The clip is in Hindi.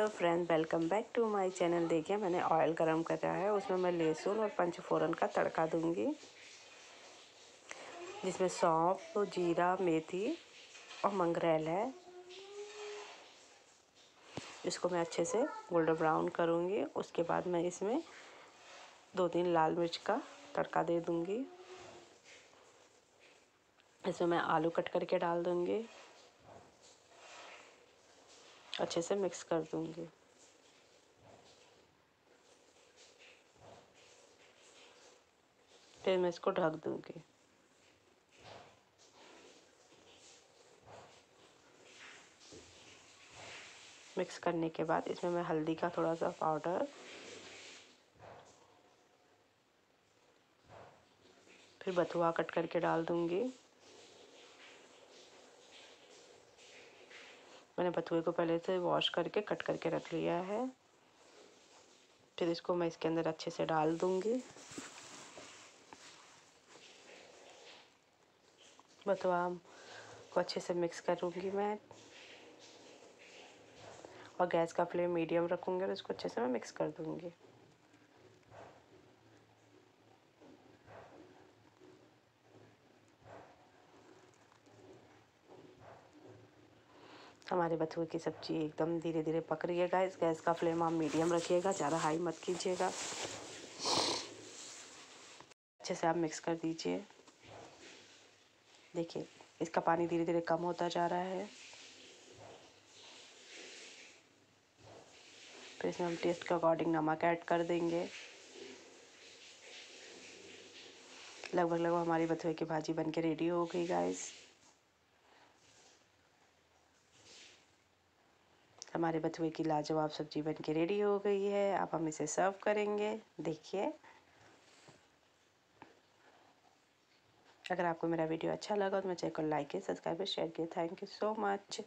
Hello friend, welcome back to my channel. देखिए, मैंने ऑयल गरम कर रहा है। उसमें मैं लहसुन और पंचफोरन का तड़का दूँगी, जिसमें सौंफ, जीरा, मेथी और मंगरेल है। इसको मैं अच्छे से गोल्डन ब्राउन करूँगी। उसके बाद मैं इसमें दो तीन लाल मिर्च का तड़का दे दूँगी। इसमें मैं आलू कट करके डाल दूँगी। अच्छे से मिक्स कर दूँगी। फिर मैं इसको ढक दूँगी। मिक्स करने के बाद इसमें मैं हल्दी का थोड़ा सा पाउडर फिर बथुआ कट करके डाल दूँगी। मैंने बथुए को पहले से वॉश करके कट करके रख लिया है। फिर इसको मैं इसके अंदर अच्छे से डाल दूँगी। बथुआ को अच्छे से मिक्स करूँगी मैं। और गैस का फ्लेम मीडियम रखूँगी और इसको अच्छे से मैं मिक्स कर दूँगी। हमारे बथुए की सब्ज़ी एकदम धीरे धीरे पक रही है गाइस गैस का फ्लेम आप मीडियम रखिएगा, ज़्यादा हाई मत कीजिएगा। अच्छे से आप मिक्स कर दीजिए। देखिए, इसका पानी धीरे धीरे कम होता जा रहा है। फिर इसमें हम टेस्ट के अकॉर्डिंग नमक ऐड कर देंगे। लगभग लगभग हमारी बथुए की भाजी बनके रेडी हो गई गाइस हमारे बथुए की लाजवाब सब्ज़ी बन के रेडी हो गई है। आप हम इसे सर्व करेंगे। देखिए। अगर आपको मेरा वीडियो अच्छा लगा तो मेरे चैनल को लाइक सब्सक्राइब शेयर किए थैंक यू सो मच।